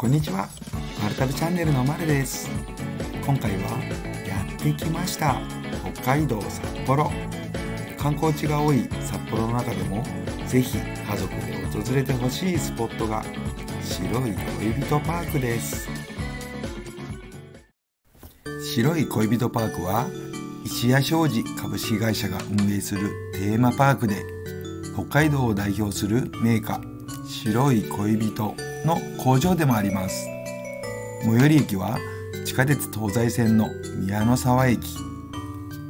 こんにちは。マルタルチャンネルのまるです。今回はやってきました。北海道札幌。観光地が多い札幌の中でもぜひ家族で訪れてほしいスポットが白い恋人パークです。白い恋人パークは石屋商事株式会社が運営するテーマパークで北海道を代表する名家白い恋人。の工場でもあります。最寄り駅は地下鉄東西線の宮の沢駅。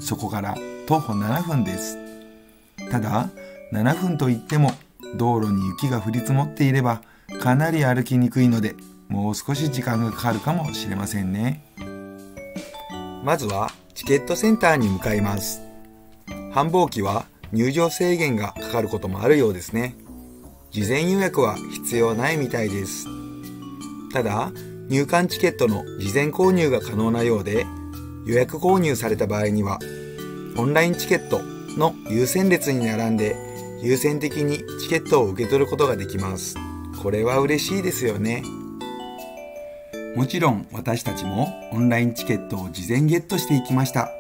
そこから徒歩7分です。ただ7分といっても道路に雪が降り積もっていればかなり歩きにくいのでもう少し時間がかかるかもしれませんね。まずはチケットセンターに向かいます。繁忙期は入場制限がかかることもあるようですね。事前予約は必要ないみたいです。ただ入館チケットの事前購入が可能なようで予約購入された場合にはオンラインチケットの優先列に並んで優先的にチケットを受け取ることができます。これは嬉しいですよね。もちろん私たちもオンラインチケットを事前ゲットしていきました。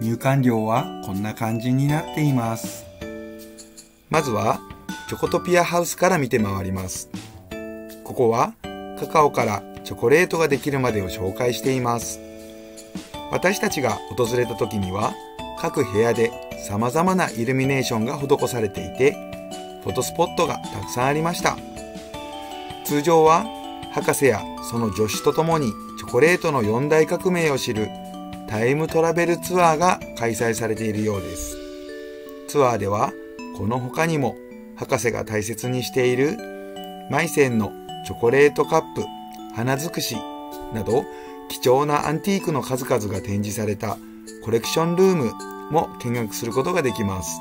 入館料はこんな感じになっています。まずはチョコトピアハウスから見て回ります。ここはカカオからチョコレートができるまでを紹介しています。私たちが訪れた時には各部屋で様々なイルミネーションが施されていてフォトスポットがたくさんありました。通常は博士やその助手と共にチョコレートの四大革命を知るタイムトラベルツアーが開催されているようです。ツアーではこの他にも博士が大切にしているマイセンのチョコレートカップ、花尽くしなど貴重なアンティークの数々が展示されたコレクションルームも見学することができます。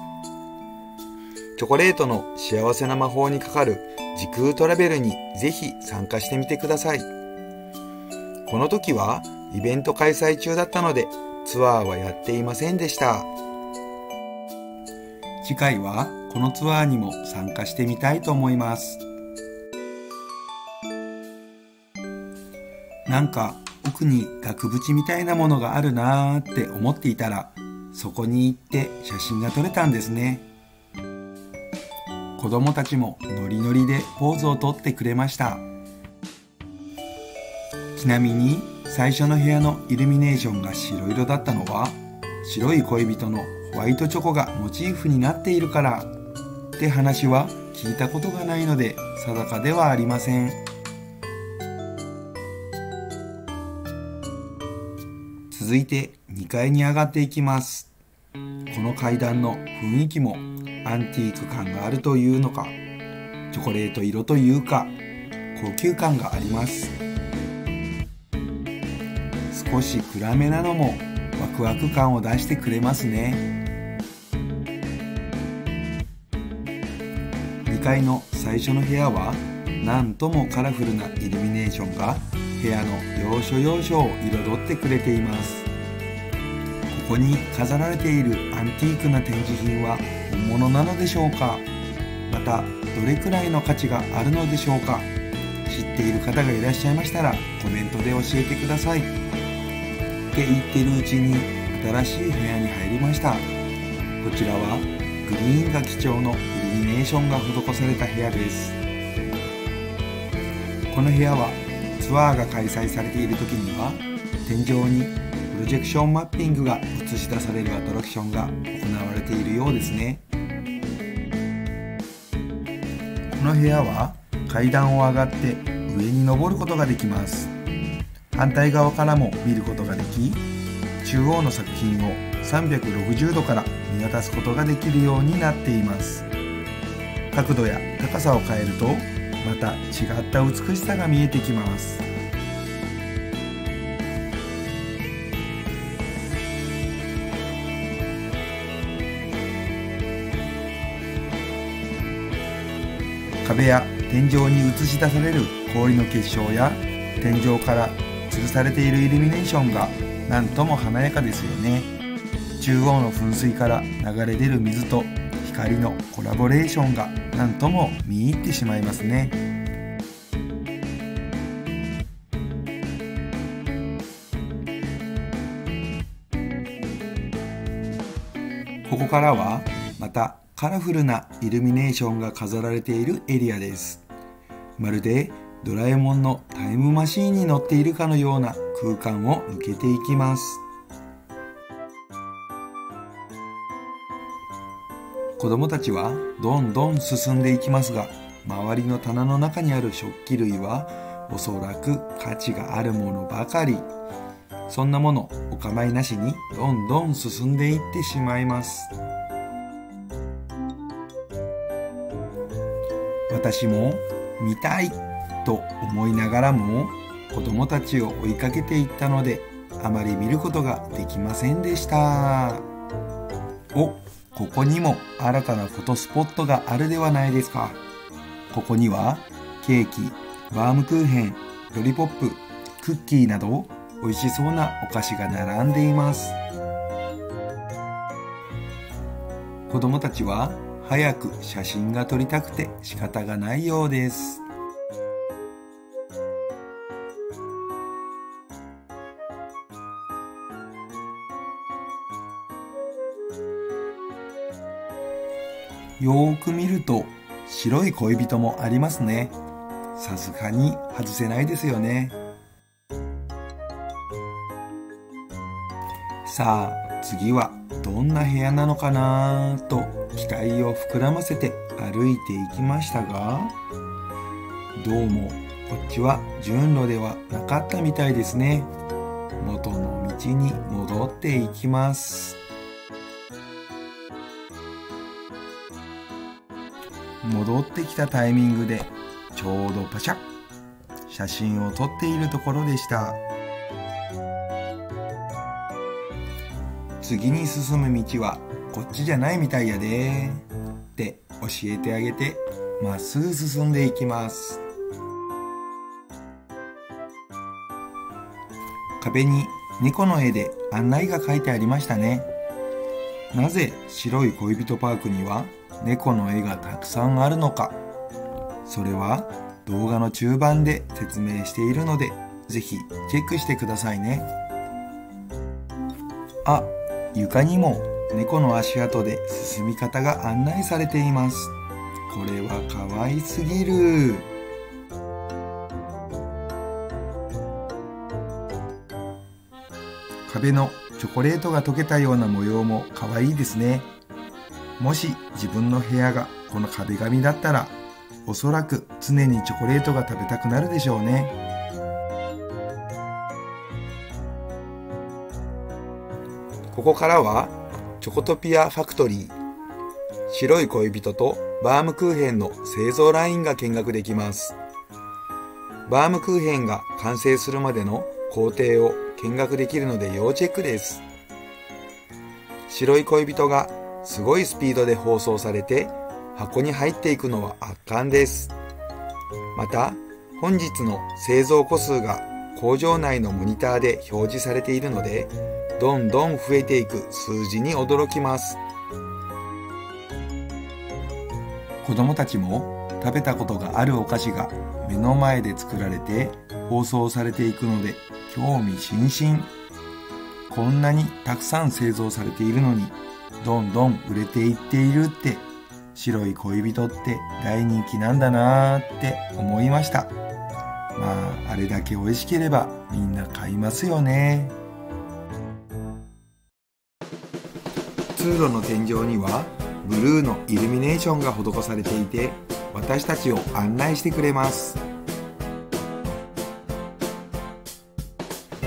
チョコレートの幸せな魔法にかかる時空トラベルにぜひ参加してみてください。この時はイベント開催中だったのでツアーはやっていませんでした。次回はこのツアーにも参加してみたいと思います。なんか奥に額縁みたいなものがあるなーって思っていたらそこに行って写真が撮れたんですね。子供たちもノリノリでポーズをとってくれました。ちなみに最初の部屋のイルミネーションが白色だったのは白い恋人のホワイトチョコがモチーフになっているから。って話は聞いたことがないので定かではありません。続いて2階に上がっていきます。この階段の雰囲気もアンティーク感があるというのか。チョコレート色というか高級感があります。少し暗めなのもワクワク感を出してくれますね。2階の最初の部屋はなんともカラフルなイルミネーションが部屋の要所要所を彩ってくれています。ここに飾られているアンティークな展示品は本物なのでしょうか？またどれくらいの価値があるのでしょうか？知っている方がいらっしゃいましたらコメントで教えてください。っ。ていってるうちに新しい部屋に入りました。こちらはグリーンが基調のイルミネーションが施された部屋です。この部屋はツアーが開催されている時には天井にプロジェクションマッピングが映し出されるアトラクションが行われているようですね。この部屋は階段を上がって上に登ることができます。反対側からも見ることができ中央の作品を360度から見渡すことができるようになっています。角度や高さを変えるとまた違った美しさが見えてきます。壁や天井に映し出される氷の結晶や天井から吊るされているイルミネーションがなんとも華やかですよね。中央の噴水から流れ出る水と光のコラボレーションが何とも見入ってしまいますね。ここからはまたカラフルなイルミネーションが飾られているエリアです。まるでドラえもんのタイムマシーンに乗っているかのような空間を抜けていきます。子供たちはどんどん進んでいきますが周りの棚の中にある食器類はおそらく価値があるものばかり。そんなものお構いなしにどんどん進んでいってしまいます。私も見たいと思いながらも子供たちを追いかけていったのであまり見ることができませんでした。おここにも新たなフォトスポットがあるではないですか。ここにはケーキバームクーヘンロリポップクッキーなど美味しそうなお菓子が並んでいます。子供たちは早く写真が撮りたくて仕方がないようです。よーく見ると白い恋人もありますね。さすがに外せないですよね。さあ次はどんな部屋なのかなと期待を膨らませて歩いていきましたがどうもこっちは順路ではなかったみたいですね。元の道に戻っていきます。戻ってきたタイミングでちょうどパシャ写真を撮っているところでした。次に進む道はこっちじゃないみたいやで。って教えてあげてまっすぐ進んでいきます。壁に猫の絵で案内が書いてありましたね。なぜ白い恋人パークには猫の絵がたくさんあるのか。それは動画の中盤で説明しているのでぜひチェックしてくださいね。あ床にも猫の足跡で進み方が案内されています。これは可愛すぎる。壁のチョコレートが溶けたような模様も可愛いですね。もし自分の部屋がこの壁紙だったらおそらく常にチョコレートが食べたくなるでしょうね。ここからはチョコトピアファクトリー白い恋人とバームクーヘンの製造ラインが見学できます。バームクーヘンが完成するまでの工程を見学できるので要チェックです。白い恋人がすごいスピードで包装されて箱に入っていくのは圧巻です。また、本日の製造個数が工場内のモニターで表示されているので、どんどん増えていく数字に驚きます。子供たちも食べたことがあるお菓子が目の前で作られて包装されていくので興味津々。こんなにたくさん製造されているのにどんどん売れていっているって白い恋人って大人気なんだなーって思いました。まああれだけ美味しければみんな買いますよね。通路の天井にはブルーのイルミネーションが施されていて私たちを案内してくれます。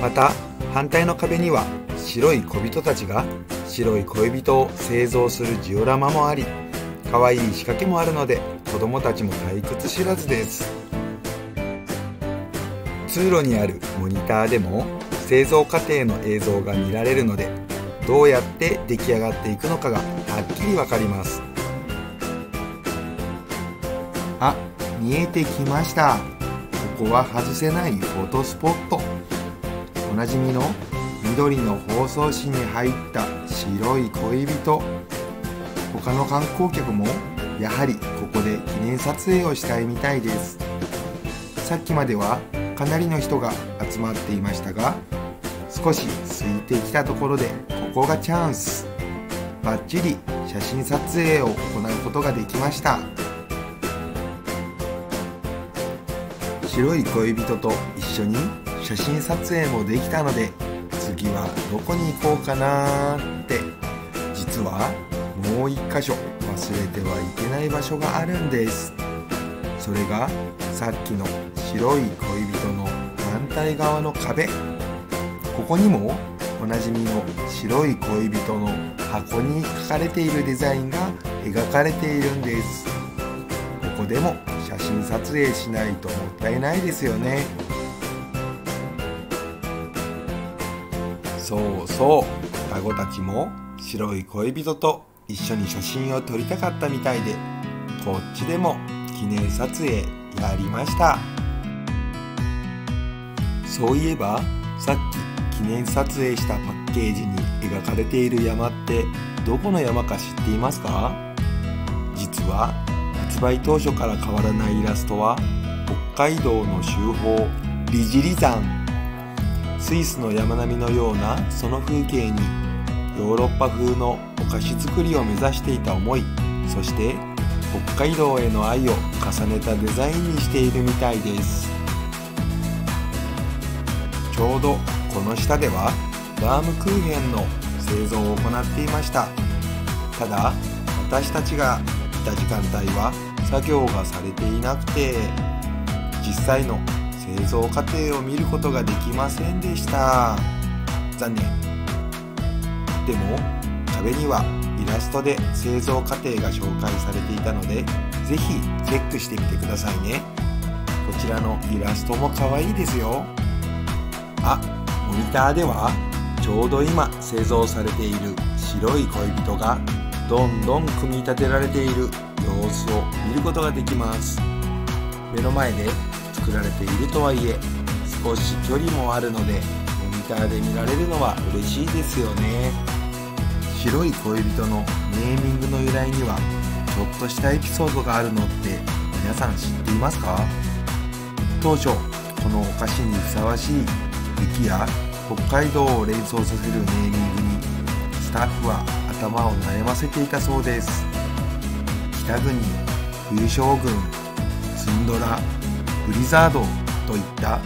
また反対の壁には白い小人たちが白い恋人を製造するジオラマもあり可愛い仕掛けもあるので子供たちも退屈知らずです。通路にあるモニターでも製造過程の映像が見られるのでどうやって出来上がっていくのかがはっきりわかります。あ見えてきました。ここは外せないフォトスポット。おなじみの緑の包装紙に入った白い恋人。他の観光客もやはりここで記念撮影をしたいみたいです。さっきまではかなりの人が集まっていましたが少し空いてきたところでここがチャンス。バッチリ写真撮影を行うことができました。白い恋人と一緒に写真撮影もできたので次はどこに行こうかなって実はもう一箇所忘れてはいけない場所があるんです。それがさっきの白い恋人の反対側の壁。ここにもおなじみの白い恋人の箱に書かれているデザインが描かれているんです。ここでも写真撮影しないともったいないですよね。そう双子たちも白い恋人と一緒に写真を撮りたかったみたいでこっちでも記念撮影やりました。そういえばさっき記念撮影したパッケージに描かれている山ってどこの山か知っていますか？実は発売当初から変わらないイラストは北海道の周方リジリ山。スイスの山並みのようなその風景にヨーロッパ風のお菓子作りを目指していた思いそして北海道への愛を重ねたデザインにしているみたいです。ちょうどこの下ではバームクーヘンの製造を行っていました。ただ私たちがいた時間帯は作業がされていなくて実際の製造過程を見ることができませんでした。残念。でも壁にはイラストで製造過程が紹介されていたので是非チェックしてみてくださいね。こちらのイラストも可愛いですよ。あモニターではちょうど今製造されている白い恋人がどんどん組み立てられている様子を見ることができます。目の前で作られているとはいえ少し距離もあるのでモニターで見られるのは嬉しいですよね。白い恋人のネーミングの由来にはちょっとしたエピソードがあるのって皆さん知っていますか？当初このお菓子にふさわしい雪や北海道を連想させるネーミングにスタッフは頭を悩ませていたそうです。北国冬将軍ツンドラブリザードといった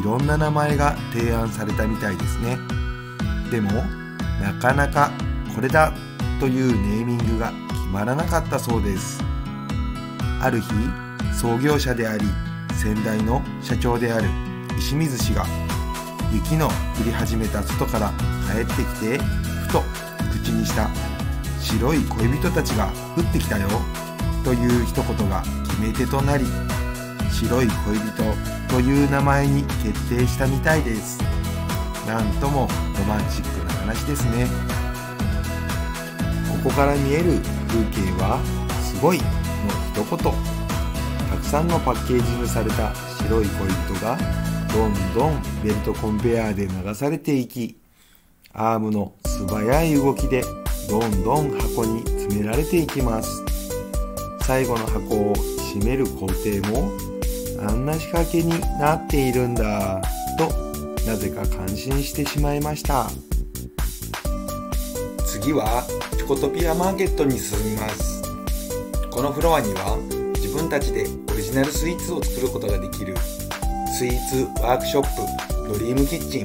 いろんな名前が提案されたみたいですね。でもなかなかこれだというネーミングが決まらなかったそうです。ある日創業者であり先代の社長である石水氏が雪の降り始めた外から帰ってきてふと口にした「白い恋人たちが降ってきたよ」という一言が決め手となり白い恋人という名前に決定したみたいです。なんともロマンチックな話ですね。ここから見える風景は「すごい」の一言。たくさんのパッケージにされた白い恋人がどんどんベルトコンベヤーで流されていきアームの素早い動きでどんどん箱に詰められていきます。最後の箱を閉める工程もあんな仕掛けになっているんだ？となぜか感心してしまいました。次はチョコトピアマーケットに進みます。このフロアには自分たちでオリジナルスイーツを作ることができるスイーツワークショップドリームキッチン。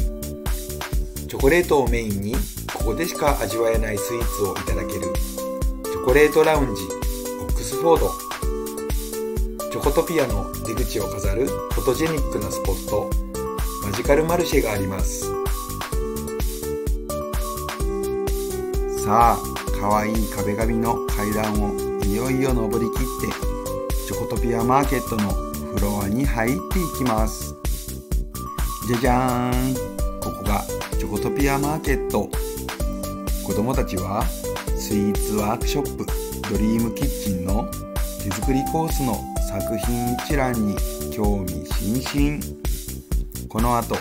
チョコレートをメインにここでしか味わえないスイーツをいただけるチョコレートラウンジオックスフォード。トピアの出口を飾るフォトジェニックなスポット。マジカルマルシェがあります。さあかわいい壁紙の階段をいよいよ登りきってチョコトピアマーケットのフロアに入っていきます。じゃじゃーん。ここがチョコトピアマーケット。子供たちはスイーツワークショップドリームキッチンの手作りコースの作品一覧に興味津々。この後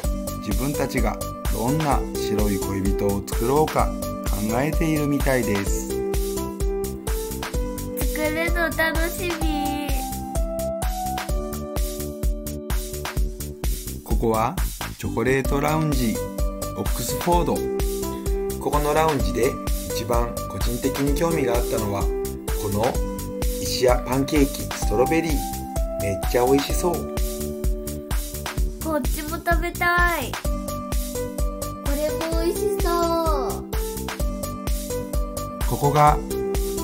自分たちがどんな白い恋人を作ろうか考えているみたいです。作るの楽しみ。ここはチョコレートラウンジオックスフォード。ここのラウンジで一番こち人的に興味があったのはこの石屋パンケーキストロベリー。めっちゃ美味しそう。こっちも食べたい。これも美味しそう。ここが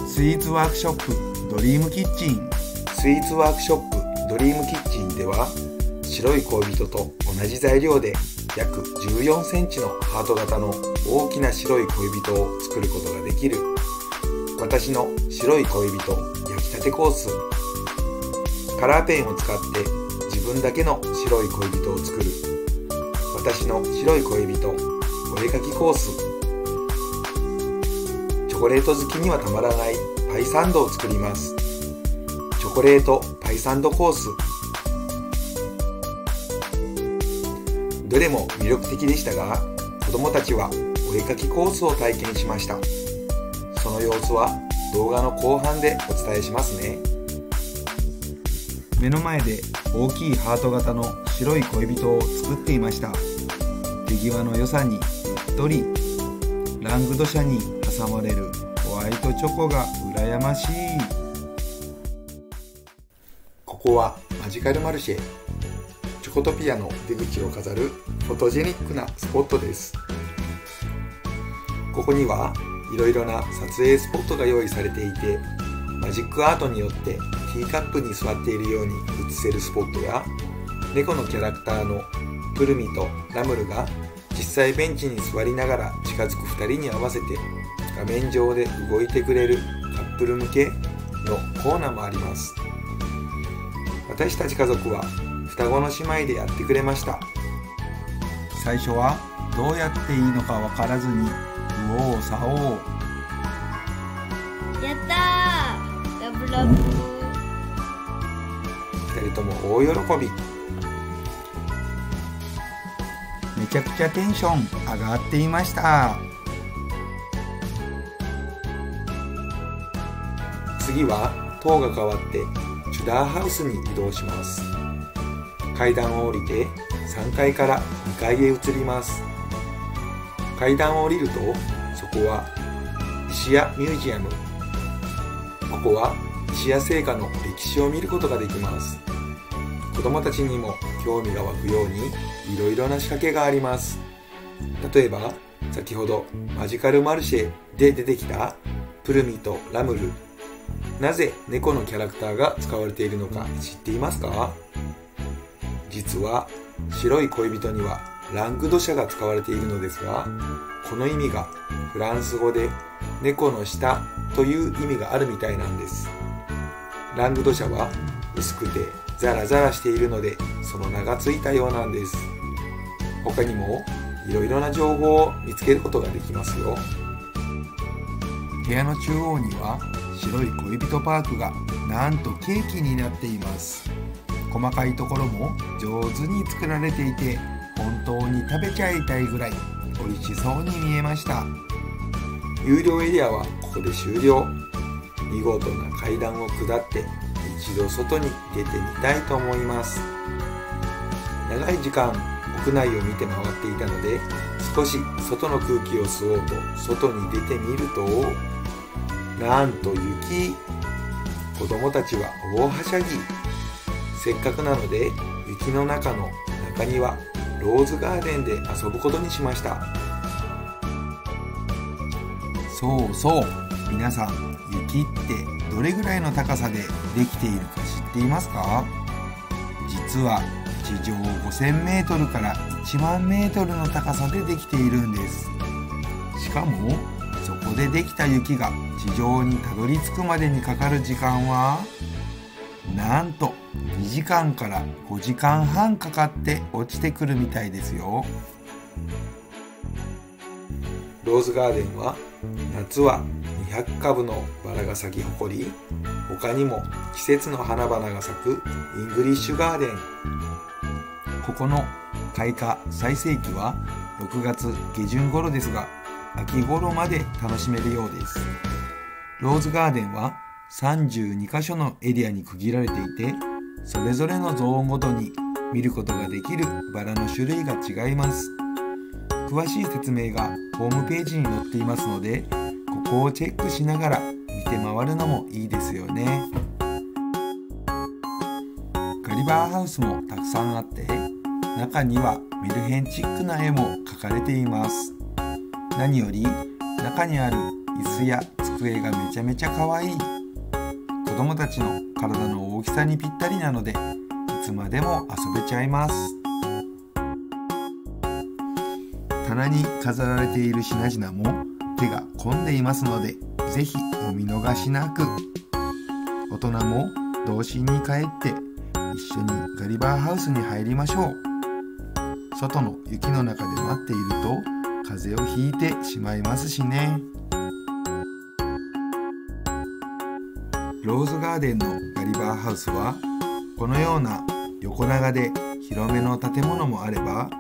スイーツワークショップドリームキッチン。スイーツワークショップドリームキッチンでは白い恋人と同じ材料で約14センチのハート型の大きな白い恋人を作ることができる。私の白い恋人焼きたてコースカラーペンを使って自分だけの白い恋人を作る私の白い恋人お絵かきコースチョコレート好きにはたまらないパイサンドを作ります。チョコレートパイサンドコース。どれも魅力的でしたが子供たちはお絵かきコースを体験しました。その様子は動画の後半でお伝えしますね。目の前で大きいハート型の白い恋人を作っていました。手際の良さにうっとりラングドシャに挟まれるホワイトチョコが羨ましい。ここはマジカルマルシェ。チョコトピアの出口を飾るフォトジェニックなスポットです。ここにはいろいろな撮影スポットが用意されていてマジックアートによってティーカップに座っているように映せるスポットや猫のキャラクターのプルミとラムルが実際ベンチに座りながら近づく2人に合わせて画面上で動いてくれるカップル向けのコーナーもあります。私たち家族は双子の姉妹でやってくれました。最初はどうやっていいのか分からずに右往左往やったー。ラブラブ。2人とも大喜び。めちゃくちゃテンション上がっていました。次は塔が変わってチュダーハウスに移動します。階段を降りて3階から2階へ移ります。階段を降りるとこは石屋ミュージアム。ここは石屋製菓の歴史を見ることができます。子供たちにも興味が湧くようにいろいろな仕掛けがあります。例えば先ほどマジカルマルシェで出てきたプルミとラムル。なぜ猫のキャラクターが使われているのか知っていますか？実は白い恋人にはラングドシャが使われているのですがこの意味がフランス語で猫の舌という意味があるみたいなんです。ラングドシャは薄くてザラザラしているのでその名がついたようなんです。他にもいろいろな情報を見つけることができますよ。部屋の中央には白い恋人パークがなんとケーキになっています。細かいところも上手に作られていて本当に食べちゃいたいぐらい美味しそうに見えました。有料エリアはここで終了。見事な階段を下って一度外に出てみたいと思います。長い時間屋内を見て回っていたので少し外の空気を吸おうと外に出てみるとなんと雪。子供たちは大はしゃぎ。せっかくなので雪の中の中庭ローズガーデンで遊ぶことにしました。そうそう。皆さん雪ってどれぐらいの高さでできているか知っていますか？実は地上 5000m から1万 m の高さでできているんです。しかもそこでできた雪が地上にたどり着くまでにかかる時間はなんと2時間から5時間半かかって落ちてくるみたいですよ。ローズガーデンは夏は200株のバラが咲き誇り他にも季節の花々が咲くイングリッシュガーデン。ここの開花最盛期は6月下旬頃ですが秋頃まで楽しめるようです。ローズガーデンは32箇所のエリアに区切られていてそれぞれのゾーンごとに見ることができるバラの種類が違います。詳しい説明がホームページに載っていますのでここをチェックしながら見て回るのもいいですよね。ガリバーハウスもたくさんあって中にはメルヘンチックな絵も描かれています。何より中にある椅子や机がめちゃめちゃ可愛い。子供たちの体の大きさにぴったりなのでいつまでも遊べちゃいます。棚に飾られている品々も手が込んでいますので是非お見逃しなく。大人も童心に帰って一緒にガリバーハウスに入りましょう。外の雪の中で待っていると風邪をひいてしまいますしね。ローズガーデンのガリバーハウスはこのような横長で広めの建物もあれば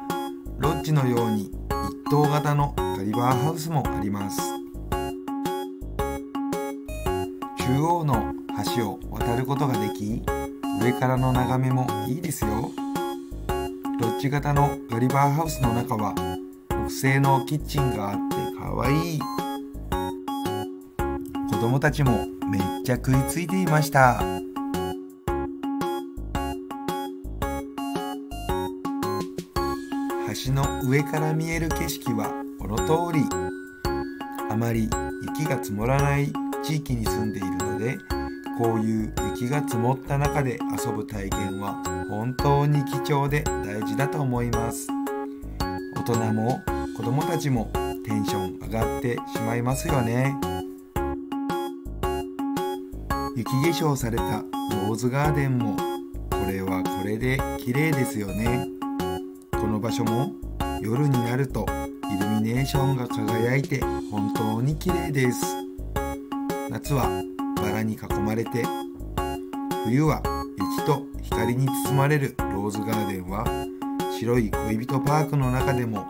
ロッジのように一棟型のガリバーハウスもあります。中央の橋を渡ることができ上からの眺めもいいですよ。ロッジ型のガリバーハウスの中は木製のキッチンがあってかわいい。子供たちもめっちゃ食いついていました。橋の上から見える景色はこの通り。あまり雪が積もらない地域に住んでいるのでこういう雪が積もった中で遊ぶ体験は本当に貴重で大事だと思います。大人も子供たちもテンション上がってしまいますよね。雪化粧されたローズガーデンもこれはこれで綺麗ですよね。この場所も夜になるとイルミネーションが輝いて本当に綺麗です。夏はバラに囲まれて冬は雪と光に包まれるローズガーデンは白い恋人パークの中でも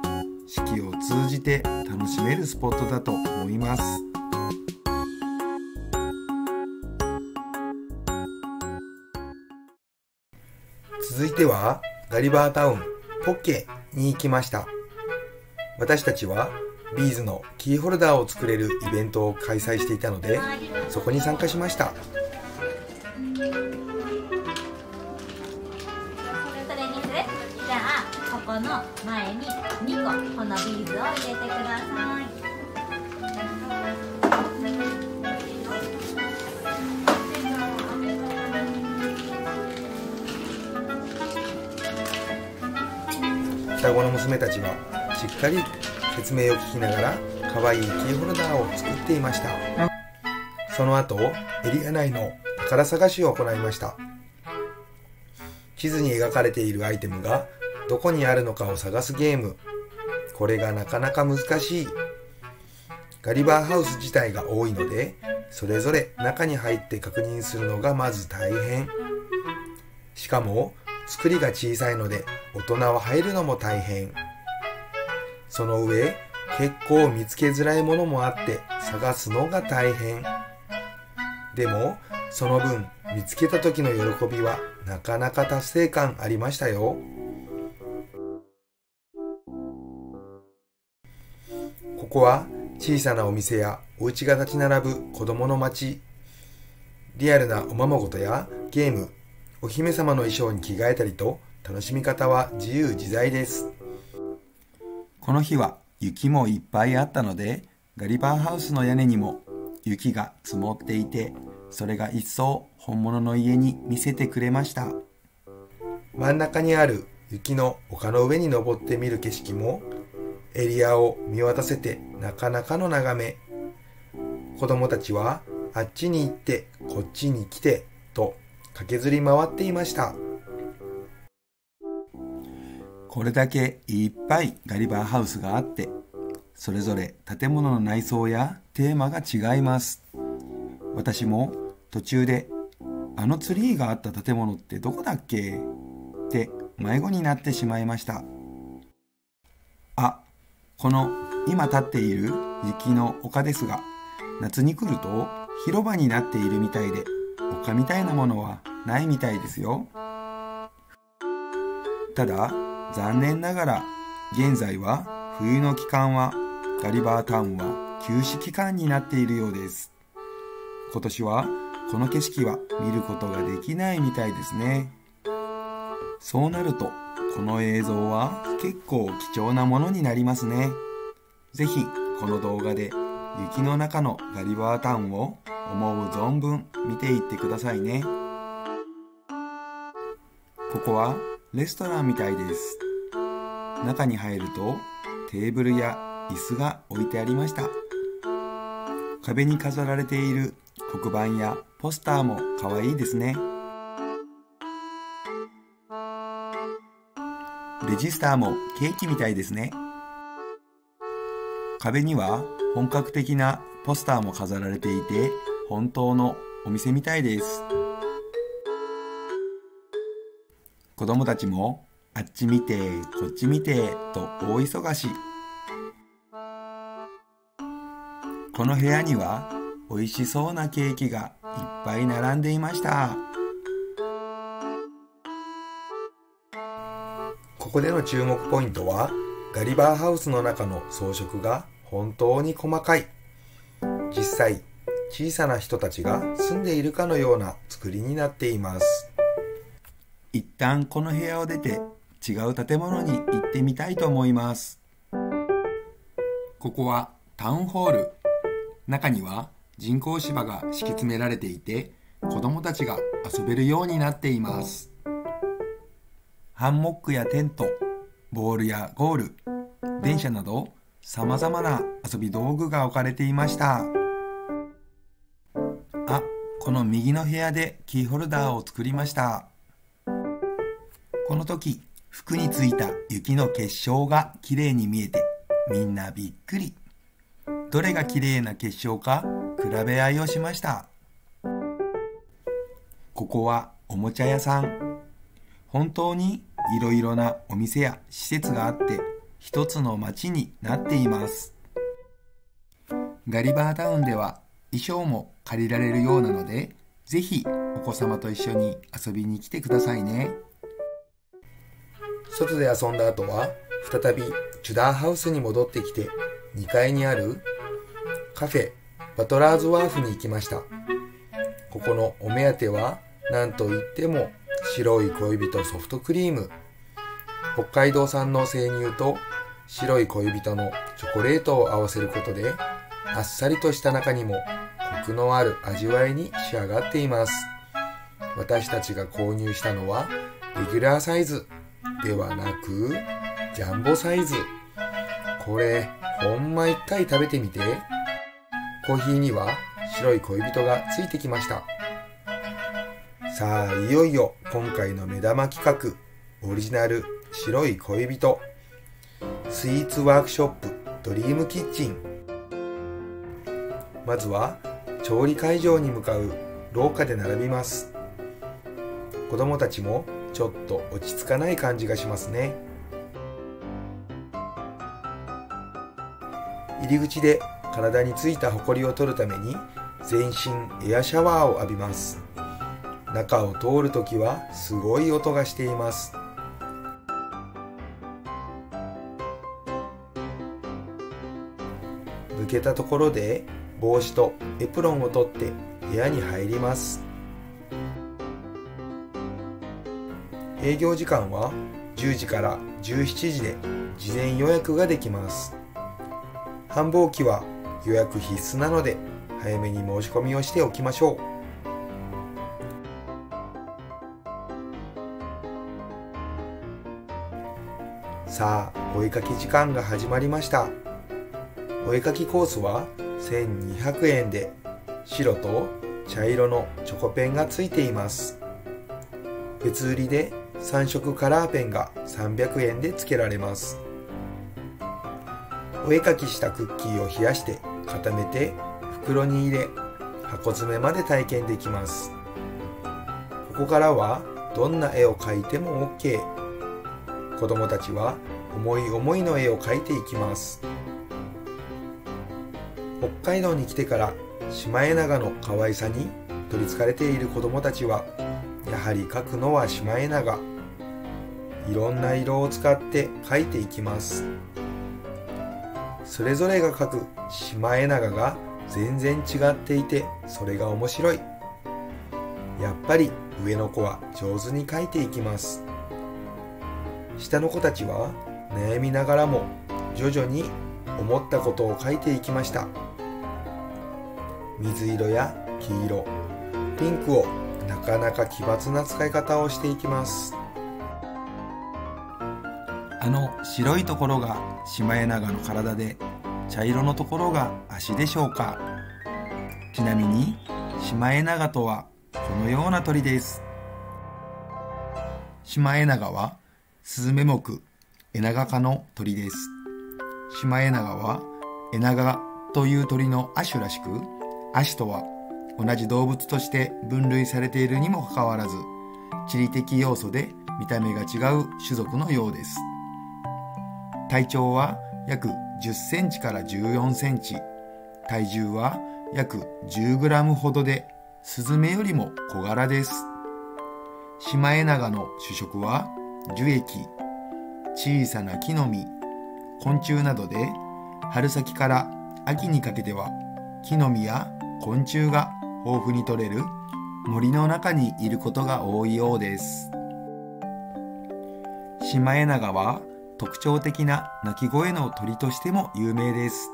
四季を通じて楽しめるスポットだと思います。続いてはガリバータウンポッケに行きました。私たちはビーズのキーホルダーを作れるイベントを開催していたのでそこに参加しました。じゃあここの前に2個このビーズを入れてください。双子の娘たちはしっかり説明を聞きながら可愛いキーホルダーを作っていました。その後エリア内の宝探しを行いました。地図に描かれているアイテムがどこにあるのかを探すゲーム。これがなかなか難しい。ガリバーハウス自体が多いのでそれぞれ中に入って確認するのがまず大変。しかも作りが小さいので大人は入るのも大変。その上結構見つけづらいものもあって探すのが大変。でもその分見つけた時の喜びはなかなか達成感ありましたよ。ここは小さなお店やお家が立ち並ぶ子供の街。リアルなおままごとやゲーム。お姫様の衣装に着替えたりと楽しみ方は自由自在です。この日は雪もいっぱいあったのでガリバーハウスの屋根にも雪が積もっていてそれが一層本物の家に見せてくれました。真ん中にある雪の丘の上に登ってみる景色もエリアを見渡せてなかなかの眺め。子供たちはあっちに行ってこっちに来てと駆けずり回っていました。これだけいっぱいガリバーハウスがあってそれぞれ建物の内装やテーマが違います。私も途中であのツリーがあった建物ってどこだっけ？って迷子になってしまいました。あこの今立っている雪の丘ですが夏に来ると広場になっているみたいで丘みたいなものはないみたいですよ。ただ残念ながら現在は冬の期間はガリバータウンは休止期間になっているようです。今年はこの景色は見ることができないみたいですね。そうなるとこの映像は結構貴重なものになりますね。是非この動画で雪の中のガリバータウンを思う存分見ていってくださいね。ここはレストランみたいです。中に入るとテーブルや椅子が置いてありました。壁に飾られている黒板やポスターも可愛いですね。レジスターもケーキみたいですね。壁には本格的なポスターも飾られていて本当のお店みたいです。子供たちもあっち見てこっち見てと大忙し。この部屋には美味しそうなケーキがいっぱい並んでいました。ここでの注目ポイントはガリバーハウスの中の装飾が本当に細かい。実際小さな人たちが住んでいるかのような作りになっています。一旦この部屋を出て違う建物に行ってみたいと思います。ここはタウンホール。中には人工芝が敷き詰められていて子供たちが遊べるようになっています。ハンモックやテントボールやゴール電車などさまざまな遊び道具が置かれていました。あこの右の部屋でキーホルダーを作りました。この時服についた雪の結晶がきれいに見えてみんなびっくり。どれがきれいな結晶か比べ合いをしました。ここはおもちゃ屋さん。本当にいろいろなお店や施設があって一つの街になっています。ガリバータウンでは衣装も借りられるようなのでぜひお子様と一緒に遊びに来てくださいね。外で遊んだ後は再びチュダーハウスに戻ってきて2階にあるカフェバトラーズワーフに行きました。ここのお目当ては何と言っても白い恋人ソフトクリーム。北海道産の生乳と白い恋人のチョコレートを合わせることであっさりとした中にもコクのある味わいに仕上がっています。私たちが購入したのはレギュラーサイズではなくジャンボサイズ。これほんま一回食べてみて。コーヒーには白い恋人がついてきました。さあいよいよ今回の目玉企画オリジナル白い恋人。スイーツワークショップドリームキッチン。まずは調理会場に向かう廊下で並びます。子供たちもちょっと落ち着かない感じがしますね。入り口で体についたホコリを取るために全身エアシャワーを浴びます。中を通るときはすごい音がしています。けたところで帽子とエプロンを取って部屋に入ります。営業時間は10時から17時で事前予約ができます。繁忙期は予約必須なので早めに申し込みをしておきましょう。さあお絵かき時間が始まりました。お絵かきコースは1200円で白と茶色のチョコペンがついています。別売りで3色カラーペンが300円で付けられます。お絵かきしたクッキーを冷やして固めて袋に入れ箱詰めまで体験できます。ここからはどんな絵を描いても OK 子供たちは思い思いの絵を描いていきます。北海道に来てからシマエナガの可愛さに取りつかれている子供たちはやはり描くのはシマエナガ。いろんな色を使って描いていきます。それぞれが描くシマエナガが全然違っていてそれが面白い。やっぱり上の子は上手に描いていきます。下の子たちは悩みながらも徐々に思ったことを書いていきました。水色や黄色ピンクをなかなか奇抜な使い方をしていきます。あの白いところがシマエナガの体で茶色のところが足でしょうか。ちなみにシマエナガとはこのような鳥です。シマエナガはスズメ目エナガ科の鳥です。シマエナガはエナガという鳥の亜種らしく亜種とは同じ動物として分類されているにもかかわらず地理的要素で見た目が違う種族のようです。体長は約10センチから14センチ。体重は約10グラムほどでスズメよりも小柄です。シマエナガの主食は樹液。小さな木の実。昆虫などで春先から秋にかけては木の実や昆虫が豊富に取れる森の中にいることが多いようです。シマエナガは特徴的な鳴き声の鳥としても有名です。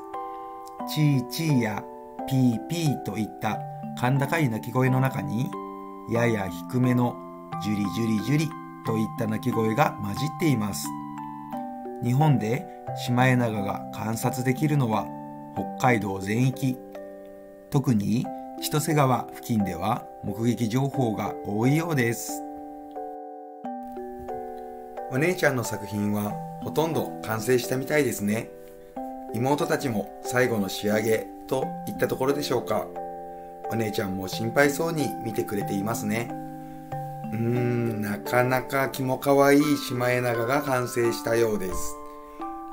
チーチーやピーピーといった甲高い鳴き声の中にやや低めのジュリジュリジュリといった鳴き声が混じっています。日本でシマエナガが観察できるのは北海道全域。特に千歳川付近では目撃情報が多いようです。お姉ちゃんの作品はほとんど完成したみたいですね。妹たちも最後の仕上げといったところでしょうか。お姉ちゃんも心配そうに見てくれていますね。うーんなかなか気も可愛いシマエナガが完成したようです。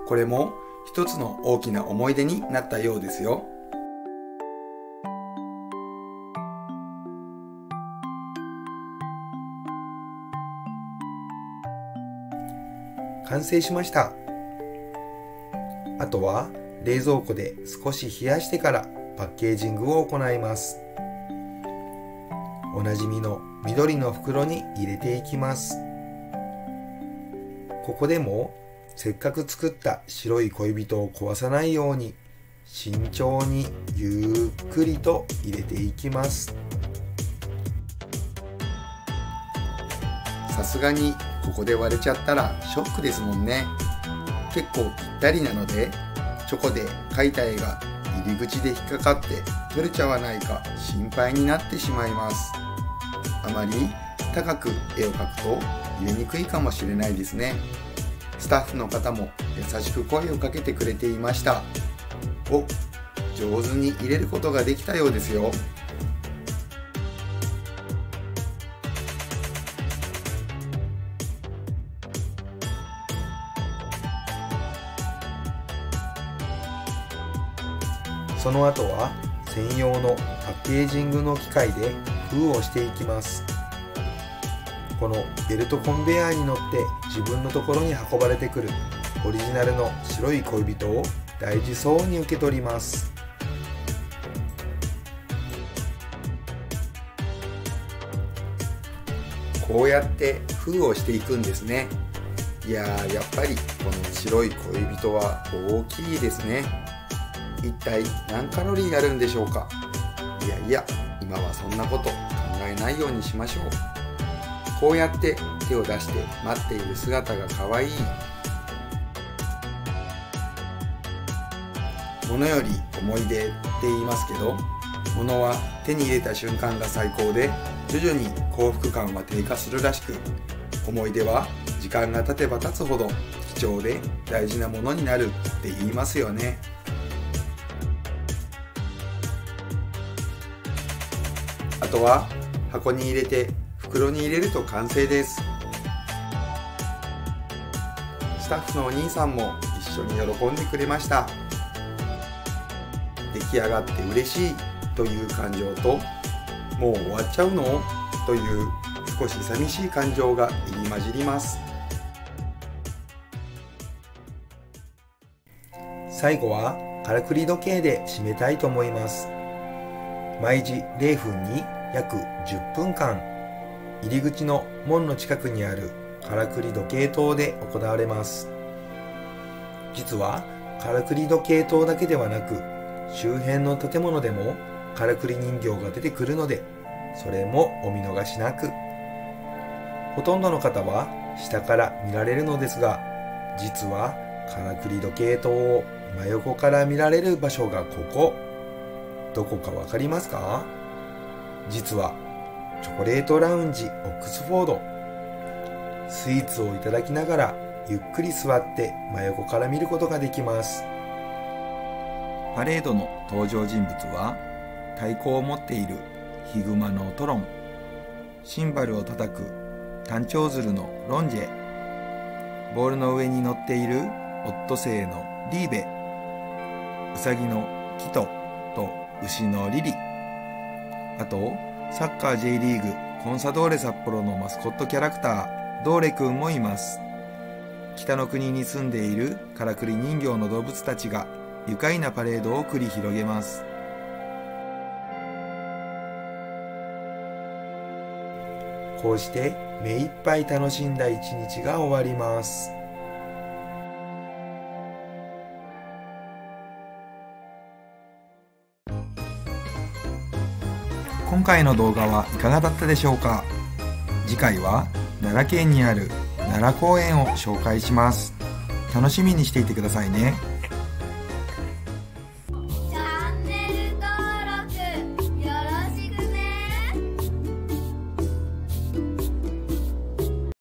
これも一つの大きな思い出になったようですよ。完成しました。あとは冷蔵庫で少し冷やしてからパッケージングを行います。おなじみの緑の袋に入れていきます。ここでもせっかく作った白い恋人を壊さないように慎重にゆっくりと入れていきます。さすがにここで割れちゃったらショックですもんね。結構ぴったりなのでチョコで描いた絵が入り口で引っかかって取れちゃわないか心配になってしまいます。あまり高く絵を描くと入れにくいかもしれないですね。スタッフの方も優しく声をかけてくれていました。お上手に入れることができたようですよ。その後は専用のパッケージングの機械で封をしていきます。このベルトコンベヤーに乗って自分のところに運ばれてくるオリジナルの白い恋人を大事そうに受け取ります。こうやって封をしていくんですね。いやーやっぱりこの白い恋人は大きいですね。一体何カロリーあるんでしょうか？いやいや今はそんなこと考えないようにしましょう。こうやって手を出して待っている姿が可愛い。ものより思い出って言いますけど物は手に入れた瞬間が最高で徐々に幸福感は低下するらしく思い出は時間が経てば経つほど貴重で大事なものになるって言いますよね。あとは箱に入れて袋に入れると完成です。スタッフのお兄さんも一緒に喜んでくれました。出来上がって嬉しいという感情ともう終わっちゃうの？という少し寂しい感情が入り混じります。最後はからくり時計で締めたいと思います。毎時0分に約10分間入り口の門の近くにあるからくり時計塔で行われます。実はからくり時計塔だけではなく周辺の建物でもからくり人形が出てくるのでそれもお見逃しなく。ほとんどの方は下から見られるのですが実はからくり時計塔を真横から見られる場所がここ。どこかわかりますか？実はチョコレートラウンジオックスフォード。スイーツをいただきながらゆっくり座って真横から見ることができます。パレードの登場人物は太鼓を持っているヒグマのトロン。シンバルを叩く単調鶴のロンジェ。ボールの上に乗っているオットセイのリーベ。ウサギのキトと牛のリリ。あとサッカー J リーグコンサドーレ札幌のマスコットキャラクタードーレくんもいます。北の国に住んでいるからくり人形の動物たちが愉快なパレードを繰り広げます。こうして目いっぱい楽しんだ一日が終わります。今回の動画はいかがだったでしょうか？次回は奈良県にある奈良公園を紹介します。楽しみにしていてくださいね。